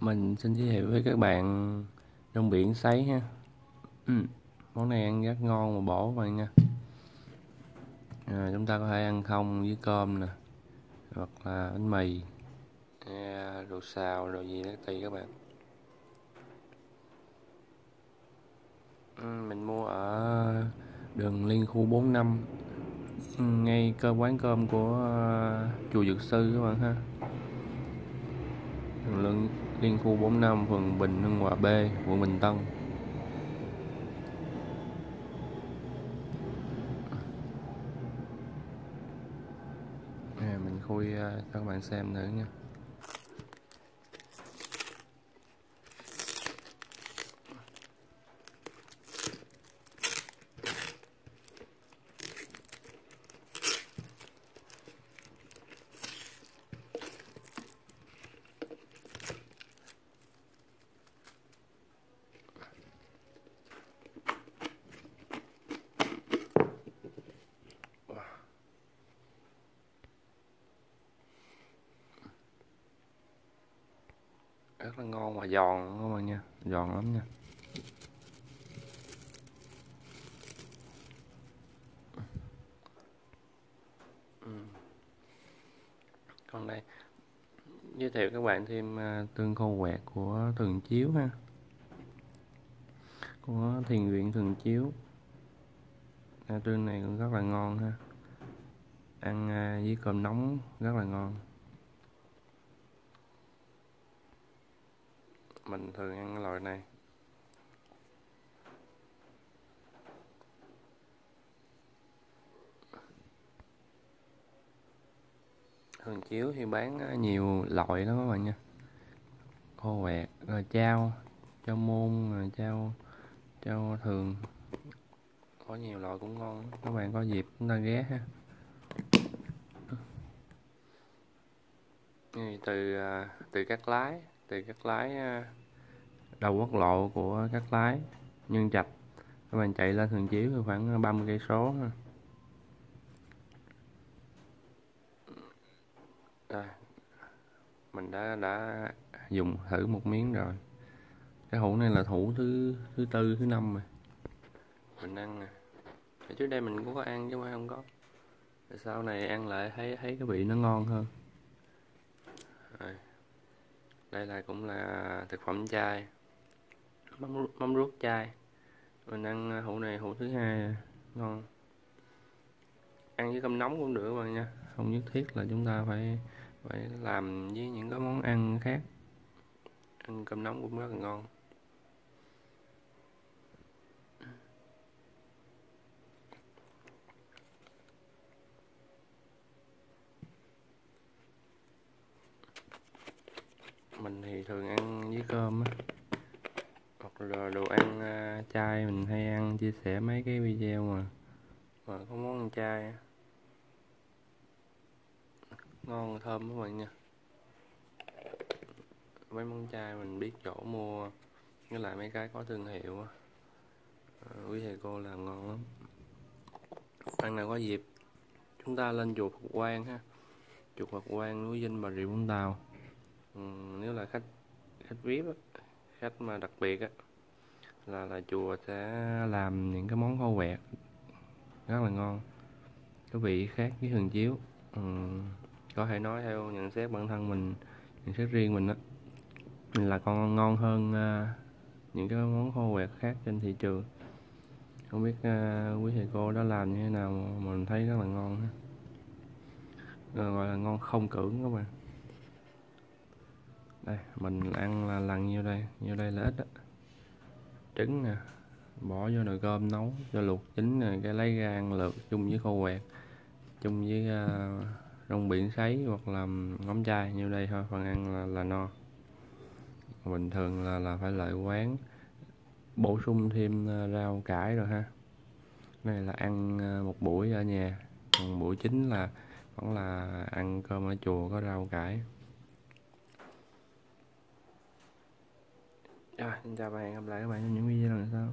Mình xin giới thiệu với các bạn rong biển sấy ha. Ừ. món này ăn rất ngon và bổ các bạn nha. À, chúng ta có thể ăn không với cơm nè hoặc là bánh mì à, đồ xào đồ gì đó tùy các bạn. Ừ, mình mua ở đường liên khu 45 ừ, ngay cơ quán cơm của à, chùa Dược Sư các bạn ha đường liên khu 45 phường Bình Hưng Hòa B quận Bình Tân. À, mình khui cho các bạn xem nữa nha. Rất là ngon và giòn các bạn nha. Giòn lắm nha. Ừ. còn đây giới thiệu các bạn thêm à, tương khô quẹt của thường chiếu ha. Của thiền viện thường chiếu. À, tương này cũng rất là ngon ha. Ăn à, với cơm nóng rất là ngon mình thường ăn loại này. Thường chiếu thì bán ờ, nhiều loại đó các bạn nha. Khô quẹt ờ, rồi trao trao môn ờ, rồi trao trao thường. Có nhiều loại cũng ngon các bạn có dịp chúng ta ghé ha. Từ từ các lái từ các lái à, đầu quốc lộ của các lái nhân trạch. Các bạn chạy lên thường chiếu khoảng à, 30 cây số Đây, à, mình đã đã dùng thử một miếng rồi. Cái hũ này là hũ thứ thứ tư thứ năm rồi. Mình ăn nè. Trước đây mình cũng có ăn chứ không có. Sau này ăn lại thấy thấy cái vị nó ngon hơn đây là cũng là thực phẩm chay mắm, mắm ruốc chay mình ăn à, hũ này hũ thứ hai à, ngon. Ăn với cơm nóng cũng được mà nha. Không nhất thiết là chúng ta phải phải làm với những cái món ăn khác. Ăn cơm nóng cũng rất là ngon. Mình thì thường ăn với cơm á. Hoặc là đồ ăn uh, chay mình hay ăn chia sẻ mấy cái video mà mà có món ăn chay ngon thơm các bạn nha. Mấy món chay mình biết chỗ mua với lại mấy cái có thương hiệu á. À, quý thầy cô làm ngon lắm. Ăn nào có dịp chúng ta lên chùa Phật Quang ha. Chùa Phật Quang núi Vinh Bà Rịa Vũng Tàu ừ, nếu là khách khách vip á, khách mà đặc biệt á là là chùa sẽ làm những cái món khô quẹt rất là ngon cái vị khác với thường chiếu. Ừ, có thể nói theo nhận xét bản thân mình nhận xét riêng mình á là con ngon hơn uh, những cái món khô quẹt khác trên thị trường. Không biết uh, quý thầy cô đã làm như thế nào mà mình thấy rất là ngon ha. Gọi là ngon không cưỡng các bạn đây mình ăn là lần nhiêu đây? Nhiêu đây là ít đó. trứng nè bỏ vô nồi cơm nấu cho luộc chín nè cái lấy ra ăn lượt chung với khô quẹt chung với uh, rong biển sấy hoặc là ngón chai nhiêu đây thôi phần ăn là, là no. Bình thường là là phải lại quán. Bổ sung thêm ờ, rau cải rồi ha. Này là ăn ờ, một buổi ở nhà. Còn buổi chính là vẫn là ăn cơm ở chùa có rau cải. Rồi xin chào và hẹn gặp lại các bạn trong những video lần sau.